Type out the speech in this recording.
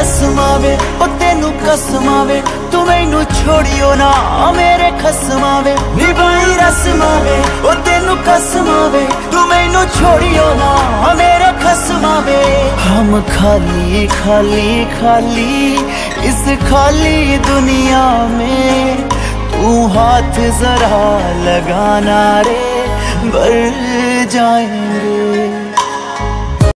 ਰਸਮਾਂ ਵੇ ਉਹ ਤੈਨੂੰ ਕਸਮਾਂ ਵੇ ਤੂੰ ਮੈਨੂੰ ਛੋੜਿਓ ਨਾ ਮੇਰੇ ਖਸਮਾਂ ਵੇ ਨਿਭਾਈ ਰਸਮਾਂ ਵੇ ਉਹ ਤੈਨੂੰ ਕਸਮਾਂ ਵੇ ਤੂੰ ਮੈਨੂੰ ਛੋੜਿਓ ਨਾ ਮੇਰੇ ਖਸਮਾਂ ਵੇ ਹਮ ਖਾਲੀ ਖਾਲੀ ਖਾਲੀ इस खाली दुनिया में तू हाथ जरा लगाना रे भर जाएंगे